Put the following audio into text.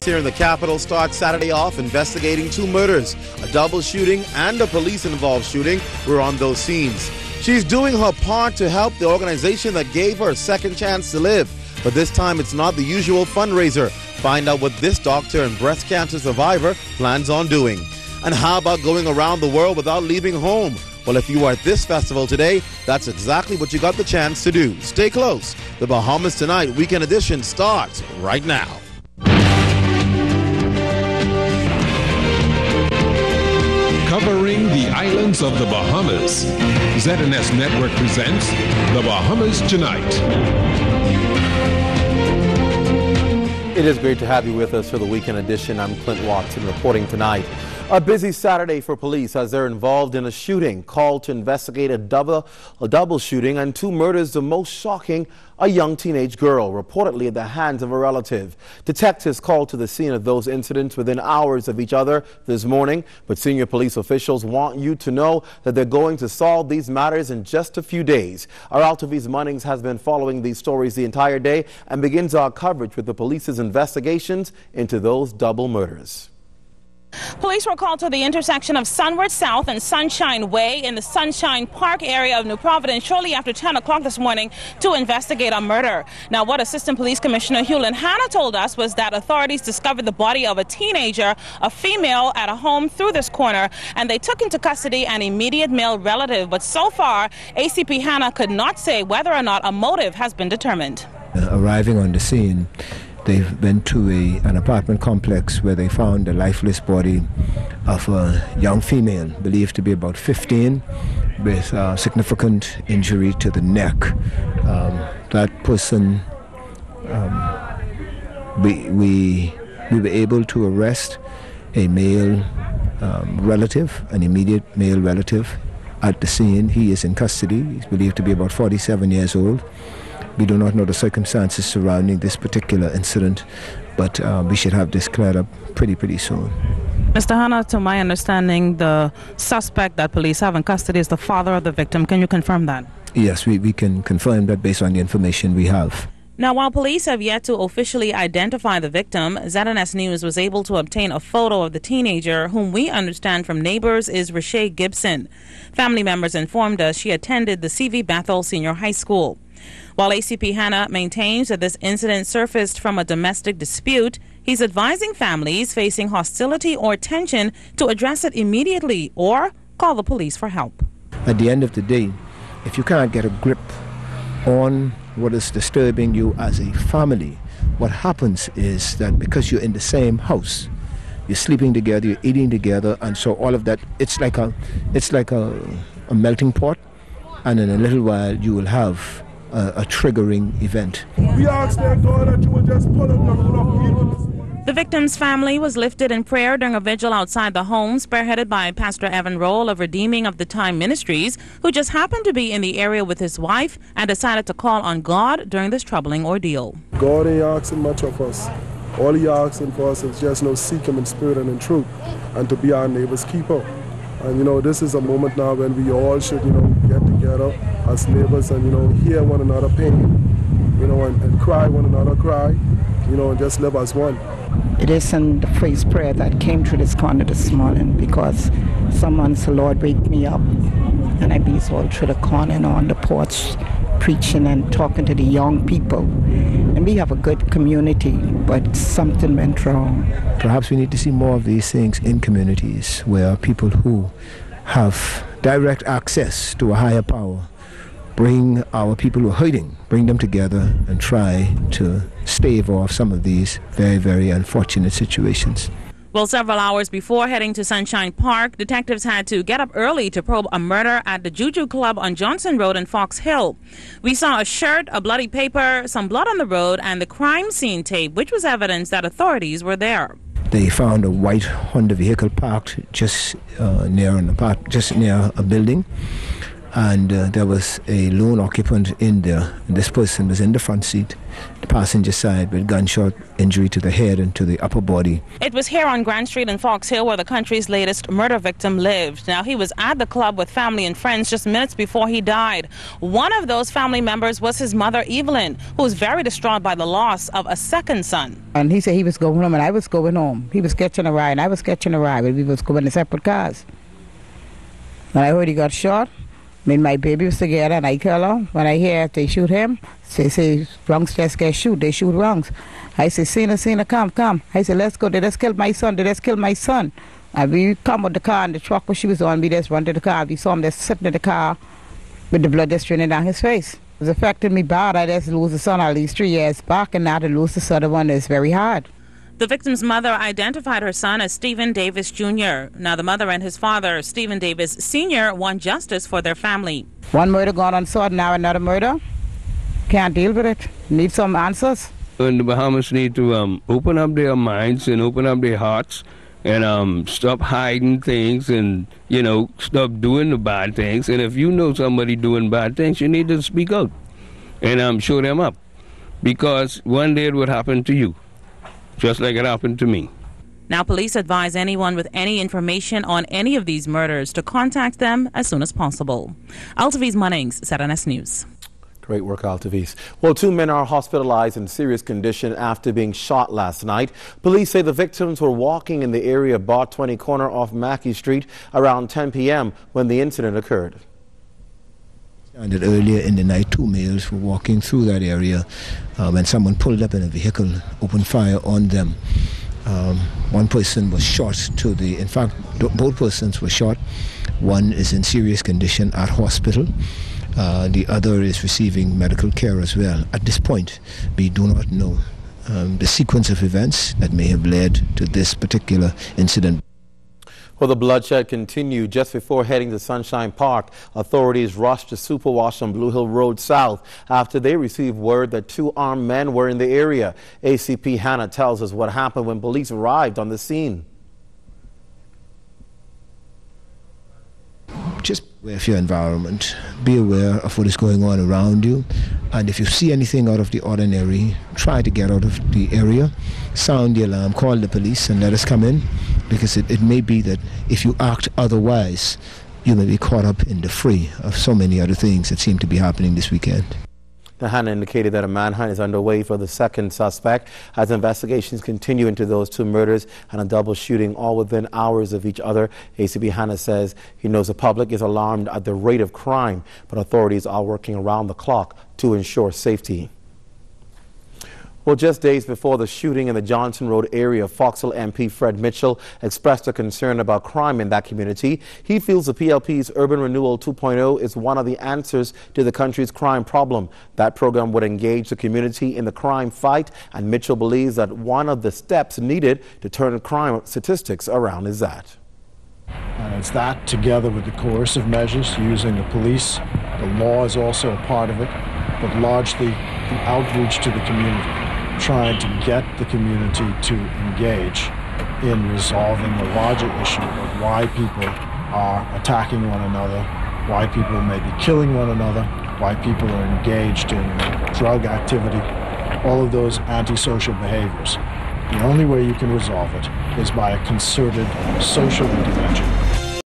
Police here in the capital start Saturday off investigating two murders, a double shooting and a police involved shooting were on those scenes. She's doing her part to help the organization that gave her a second chance to live. But this time it's not the usual fundraiser. Find out what this doctor and breast cancer survivor plans on doing. And how about going around the world without leaving home? Well, if you are at this festival today, that's exactly what you got the chance to do. Stay close. The Bahamas Tonight Weekend Edition starts right now. Covering the islands of the Bahamas, ZNS Network presents The Bahamas Tonight. It is great to have you with us for the weekend edition. I'm Clint Watson reporting tonight. A busy Saturday for police as they're involved in a shooting called to investigate a double, a double shooting and two murders, the most shocking, a young teenage girl, reportedly at the hands of a relative. Detectives called to the scene of those incidents within hours of each other this morning, but senior police officials want you to know that they're going to solve these matters in just a few days. Our Altaviz Munnings has been following these stories the entire day and begins our coverage with the police's investigations into those double murders. Police were called to the intersection of Sunward South and Sunshine Way in the Sunshine Park area of New Providence shortly after 10 o'clock this morning to investigate a murder. Now, what Assistant Police Commissioner Hulan Hanna told us was that authorities discovered the body of a teenager, a female, at a home through this corner, and they took into custody an immediate male relative. But so far, ACP Hanna could not say whether or not a motive has been determined. Uh, arriving on the scene, they went to a, an apartment complex where they found the lifeless body of a young female, believed to be about 15, with significant injury to the neck. Um, that person, um, we, we, we were able to arrest a male um, relative, an immediate male relative at the scene. He is in custody. He's believed to be about 47 years old. We do not know the circumstances surrounding this particular incident, but uh, we should have this cleared up pretty, pretty soon. Mr. Hanna, to my understanding, the suspect that police have in custody is the father of the victim. Can you confirm that? Yes, we, we can confirm that based on the information we have. Now, while police have yet to officially identify the victim, ZNS News was able to obtain a photo of the teenager, whom we understand from neighbors is Rashay Gibson. Family members informed us she attended the CV Bethel Senior High School. While ACP Hanna maintains that this incident surfaced from a domestic dispute, he's advising families facing hostility or tension to address it immediately or call the police for help. At the end of the day, if you can't get a grip on what is disturbing you as a family, what happens is that because you're in the same house, you're sleeping together, you're eating together, and so all of that, it's like a, it's like a, a melting pot, and in a little while you will have a, a triggering event. We asked their that you would just pull up the victim's family was lifted in prayer during a vigil outside the home, spearheaded by Pastor Evan Roll of Redeeming of the Time Ministries, who just happened to be in the area with his wife and decided to call on God during this troubling ordeal. God ain't asking much of us. All he asking for us is just you know seek him in spirit and in truth, and to be our neighbor's keeper. And you know, this is a moment now when we all should, you know, get together as neighbors and, you know, hear one another pain, you know, and, and cry one another cry, you know, and just live as one. It isn't the phrase prayer that came through this corner this morning because someone said, Lord, wake me up. And I be all through the corner and on the porch preaching and talking to the young people. And we have a good community, but something went wrong. Perhaps we need to see more of these things in communities where people who have direct access to a higher power bring our people who are hurting, bring them together and try to stave off some of these very, very unfortunate situations. Well, several hours before heading to Sunshine Park, detectives had to get up early to probe a murder at the Juju Club on Johnson Road in Fox Hill. We saw a shirt, a bloody paper, some blood on the road, and the crime scene tape, which was evidence that authorities were there. They found a white Honda vehicle parked just uh, near an apart- just near a building. And uh, there was a lone occupant in there. And this person was in the front seat, the passenger side, with gunshot injury to the head and to the upper body. It was here on Grand Street in Fox Hill where the country's latest murder victim lived. Now, he was at the club with family and friends just minutes before he died. One of those family members was his mother, Evelyn, who was very distraught by the loss of a second son. And he said he was going home and I was going home. He was catching a ride and I was catching a ride, but we was going in separate cars. When I heard he got shot, and my baby was together and I call her. When I hear they shoot him, they say, Rungs just get shoot. They shoot wrongs. I say, Cena, Cena, come, come. I say, let's go. They just killed my son. They just killed my son. And we come with the car and the truck where she was on. We just run to the car. We saw him just sitting in the car with the blood just draining down his face. It was affecting me bad. I just lose the son at least three years back, and now to lose the son, other one is very hard. The victim's mother identified her son as Stephen Davis Jr. Now, the mother and his father, Stephen Davis Sr., want justice for their family. One murder gone unsolved, now another murder. Can't deal with it. Need some answers. And the Bahamas need to um, open up their minds and open up their hearts and um, stop hiding things and, you know, stop doing the bad things. And if you know somebody doing bad things, you need to speak out and um, show them up because one day it would happen to you just like it happened to me. Now, police advise anyone with any information on any of these murders to contact them as soon as possible. Altaviz Munnings, ZNS News. Great work, Altaviz. Well, two men are hospitalized in serious condition after being shot last night. Police say the victims were walking in the area of Bar 20 corner off Mackey Street around 10 p.m. when the incident occurred. And that earlier in the night, two males were walking through that area uh, when someone pulled up in a vehicle, opened fire on them. Um, one person was shot to the, in fact, both persons were shot. One is in serious condition at hospital. Uh, the other is receiving medical care as well. At this point, we do not know um, the sequence of events that may have led to this particular incident. Well, the bloodshed continued just before heading to Sunshine Park. Authorities rushed to Superwash on Blue Hill Road South after they received word that two armed men were in the area. ACP Hanna tells us what happened when police arrived on the scene. Just aware of your environment. Be aware of what is going on around you. And if you see anything out of the ordinary, try to get out of the area. Sound the alarm, call the police, and let us come in. Because it, it may be that if you act otherwise, you may be caught up in the fray of so many other things that seem to be happening this weekend. The Hanna indicated that a manhunt is underway for the second suspect as investigations continue into those two murders and a double shooting all within hours of each other. ACP Hanna says he knows the public is alarmed at the rate of crime, but authorities are working around the clock to ensure safety. Well, just days before the shooting in the Johnson Road area, Fox Hill MP Fred Mitchell expressed a concern about crime in that community. He feels the PLP's Urban Renewal 2.0 is one of the answers to the country's crime problem. That program would engage the community in the crime fight, and Mitchell believes that one of the steps needed to turn crime statistics around is that. And it's that together with the coercive measures using the police. The law is also a part of it, but largely the outreach to the community trying to get the community to engage in resolving the larger issue of why people are attacking one another, why people may be killing one another, why people are engaged in drug activity, all of those antisocial behaviors. The only way you can resolve it is by a concerted social intervention